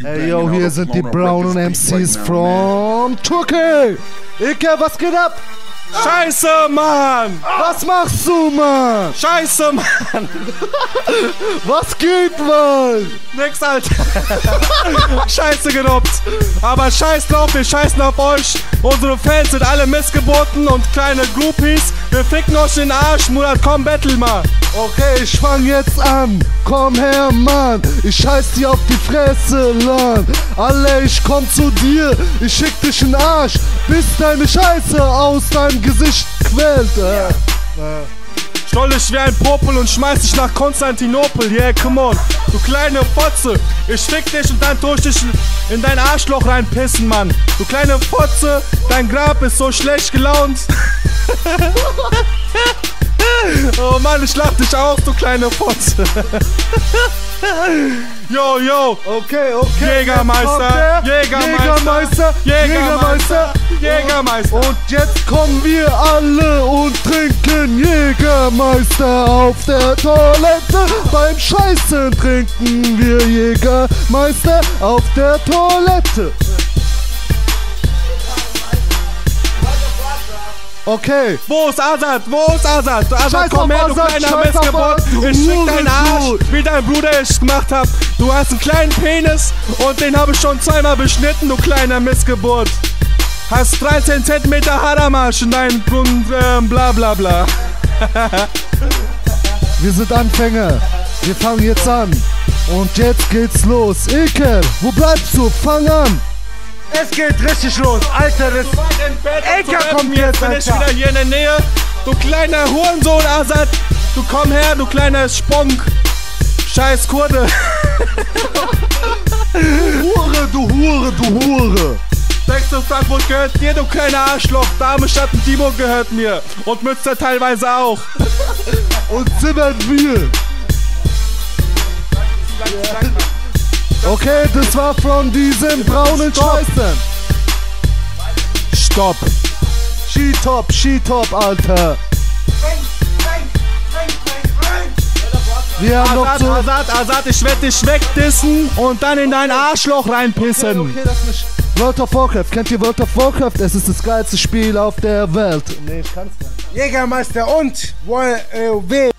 Hey yo, hier sind die braunen MCs from Türkei. Ike, was geht ab? Scheiße, Mann! Was machst du, Mann? Scheiße, Mann! Was geht, Mann? Nix, Alter! Scheiße genoppt! Aber scheiß drauf, wir scheißen auf euch! Unsere Fans sind alle Missgeburten und kleine Groupies! Wir ficken euch den Arsch, Murat, komm, battle mal! Okay, ich fang jetzt an. Komm her, Mann. Ich scheiß dir auf die Fresse, Land. Alle, ich komm zu dir. Ich schick dich in Arsch, bis deine Scheiße aus deinem Gesicht quält. Äh. Stoll dich wie ein Popel und schmeiß dich nach Konstantinopel, yeah, come on. Du kleine Fotze, ich fick dich und dann tue ich dich in dein Arschloch reinpissen, Mann. Du kleine Fotze, dein Grab ist so schlecht gelaunt. Mann, ich lach dich aus, du kleine Fotze. Yo, yo. Okay, okay. Jägermeister, Jägermeister, Jägermeister, Jägermeister. Und jetzt kommen wir alle und trinken Jägermeister auf der Toilette. Beim Scheißen trinken wir Jägermeister auf der Toilette. Okay. Wo ist Azad? Wo ist Azad? Azad, Scheiß komm her, du Azad, kleiner Missgeburt. Ich fick deinen Arsch, wie dein Bruder es gemacht hat. Du hast einen kleinen Penis und den habe ich schon zweimal beschnitten, du kleiner Missgeburt. Hast 13 cm Haramarsch in deinem Grund, ähm, bla bla bla. Wir sind Anfänger. Wir fangen jetzt an. Und jetzt geht's los. Ike, wo bleibst du? Fang an. Es geht richtig los, Alter. Das Eker kommt jetzt, bin ich Alter. wieder hier in der Nähe. Du kleiner Hurensohn, Azad. Du komm her, du kleiner Spunk. Scheiß Kurde. Hure, du Hure, du Hure. Denkst du, Frankfurt gehört dir, du kleiner Arschloch. Darmstadt und Timo gehört mir. Und Münster teilweise auch. Und zimmern wir. Okay, das war von diesem braunen. Scheißen. Stopp. Skitop, Skitop, Alter. Wir haben noch Azad, so... Azad, Azad, ich werd dich wegdissen und dann in dein Arschloch reinpissen. Okay, das nicht. World of Warcraft, kennt ihr World of Warcraft? Es ist das geilste Spiel auf der Welt. Nee, ich kann's nicht. Jägermeister und wo, äh.